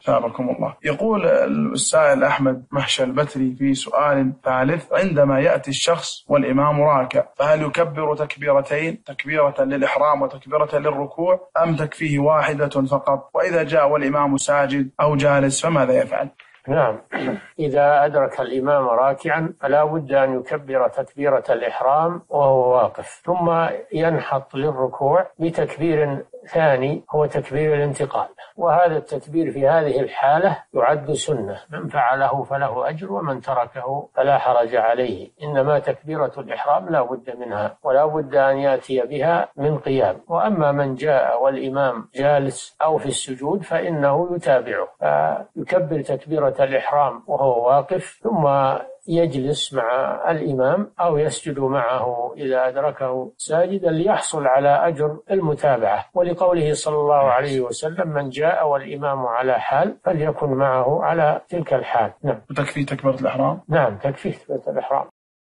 شابكم الله. يقول السائل أحمد محشى البتري في سؤال ثالث. عندما يأتي الشخص والإمام راكع فهل يكبر تكبيرتين؟ تكبيرة للإحرام وتكبيرة للركوع؟ أم تكفيه واحدة فقط؟ وإذا جاء والإمام ساجد أو جالس فماذا يفعل؟ نعم. إذا أدرك الإمام راكعا فلا بد أن يكبر تكبيرة الإحرام وهو واقف. ثم ينحط للركوع بتكبير ثاني هو تكبير الانتقال وهذا التكبير في هذه الحالة يعد سنة من فعله فله أجر ومن تركه فلا حرج عليه. إنما تكبيرة الإحرام لا بد منها ولا بد أن يأتي بها من قيام. وأما من جاء والإمام جالس أو في السجود فإنه يتابعه فيكبر تكبيرة الإحرام وهو واقف ثم يجلس مع الإمام أو يسجد معه إذا أدركه ساجدا ليحصل على أجر المتابعة. ولقوله صلى الله عليه وسلم من جاء والإمام على حال فليكن معه على تلك الحال. نعم. وتكفي تكبيرة الإحرام؟ نعم تكفي تكبيرة الإحرام.